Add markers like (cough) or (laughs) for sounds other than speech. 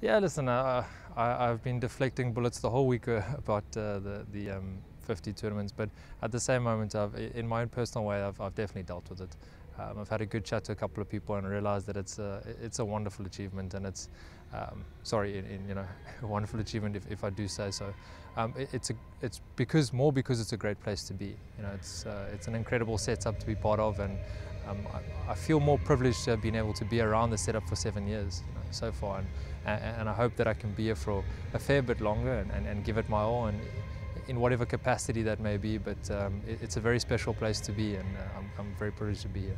Yeah, listen, uh, I, have been deflecting bullets the whole week uh, (laughs) about uh, the, the um, 50 tournaments, but at the same moment, I've, in my own personal way, I've, I've definitely dealt with it. Um, I've had a good chat to a couple of people and realised that it's a, it's a wonderful achievement and it's, um, sorry, in, in, you know, (laughs) a wonderful achievement if, if I do say so. Um, it, it's a, it's because more because it's a great place to be. You know, it's uh, it's an incredible setup to be part of, and um, I, I, feel more privileged to have been able to be around the setup for seven years you know, so far, and, and, I hope that I can be here for a fair bit longer and, and, and give it my all. And, in whatever capacity that may be, but um, it, it's a very special place to be and uh, I'm, I'm very privileged to be here.